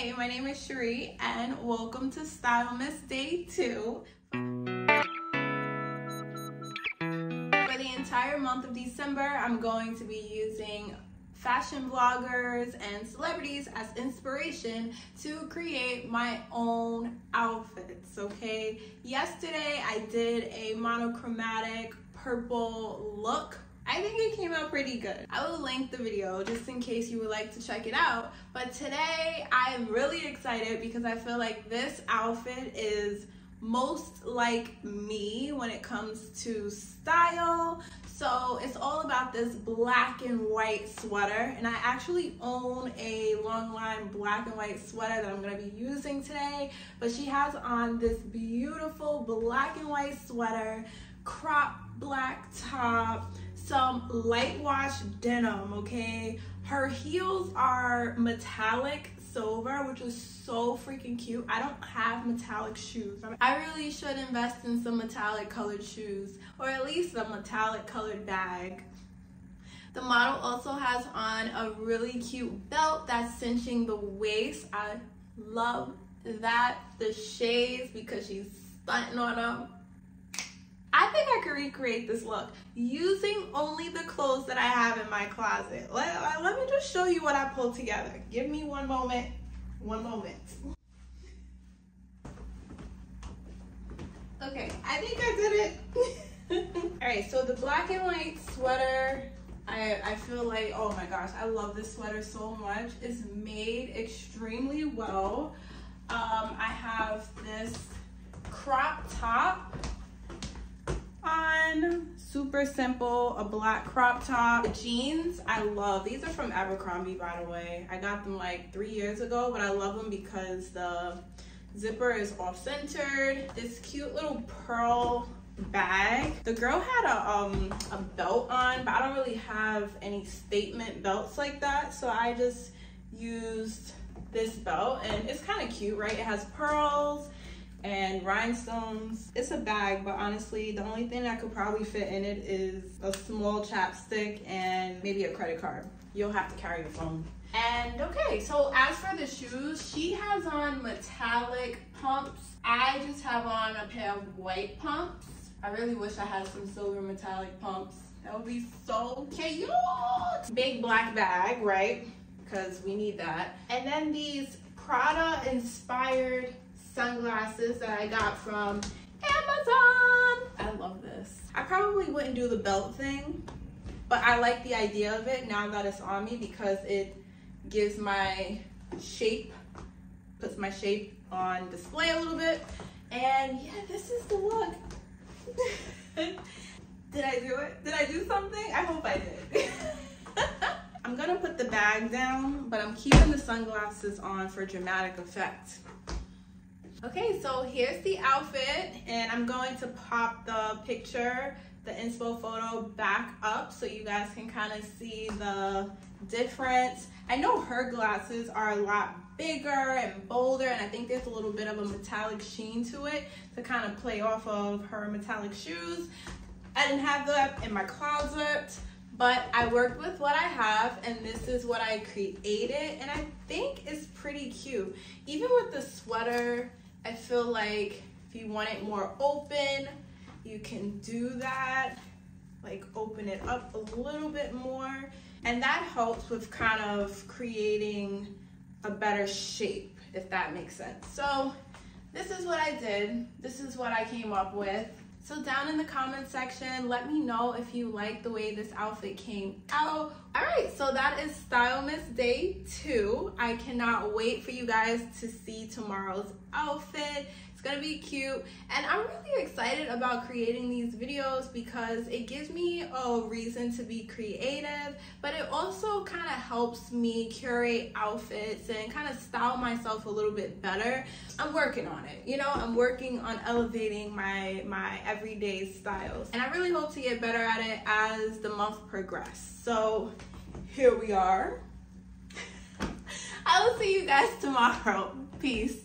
Hey, my name is Cherri and welcome to Stylemas Day 2. For the entire month of December, I'm going to be using fashion bloggers and celebrities as inspiration to create my own outfits, okay? Yesterday, I did a monochromatic purple look I think it came out pretty good. I will link the video just in case you would like to check it out. But today I am really excited because I feel like this outfit is most like me when it comes to style. So it's all about this black and white sweater. And I actually own a long line black and white sweater that I'm gonna be using today. But she has on this beautiful black and white sweater, crop black top, some light wash denim, okay? Her heels are metallic silver, which is so freaking cute. I don't have metallic shoes. I really should invest in some metallic colored shoes, or at least a metallic colored bag. The model also has on a really cute belt that's cinching the waist. I love that. The shades because she's stunting on them. I think I could recreate this look using only the clothes that I have in my closet. Let, uh, let me just show you what I pulled together. Give me one moment, one moment. Okay, I think I did it. All right, so the black and white sweater, I, I feel like, oh my gosh, I love this sweater so much. It's made extremely well. Um, I have this crop top on super simple a black crop top jeans. I love these are from abercrombie by the way. I got them like three years ago but i love them because the zipper is off centered. This cute little pearl bag. The girl had a um a belt on but i don't really have any statement belts like that so i just used this belt and it's kind of cute right? It has pearls and rhinestones. It's a bag, but honestly, the only thing that could probably fit in it is a small chapstick and maybe a credit card. You'll have to carry your phone. And okay, so as for the shoes, she has on metallic pumps. I just have on a pair of white pumps. I really wish I had some silver metallic pumps. That would be so cute. Big black bag, right? Because we need that. And then these Prada inspired sunglasses that I got from Amazon. I love this. I probably wouldn't do the belt thing, but I like the idea of it now that it's on me because it gives my shape, puts my shape on display a little bit. And yeah, this is the look. did I do it? Did I do something? I hope I did. I'm gonna put the bag down, but I'm keeping the sunglasses on for dramatic effect. Okay, so here's the outfit and I'm going to pop the picture, the inspo photo back up so you guys can kind of see the difference. I know her glasses are a lot bigger and bolder and I think there's a little bit of a metallic sheen to it to kind of play off of her metallic shoes. I didn't have that in my closet but I worked with what I have and this is what I created and I think it's pretty cute. Even with the sweater I feel like if you want it more open, you can do that. Like open it up a little bit more. And that helps with kind of creating a better shape, if that makes sense. So this is what I did. This is what I came up with. So down in the comment section, let me know if you like the way this outfit came out. All right, so that is Stylemas Day 2. I cannot wait for you guys to see tomorrow's outfit. It's gonna be cute. And I'm really excited about creating these videos because it gives me a reason to be creative, but it also kind of helps me curate outfits and kind of style myself a little bit better. I'm working on it, you know, I'm working on elevating my, my everyday styles. And I really hope to get better at it as the month progresses. So here we are. I will see you guys tomorrow. Peace.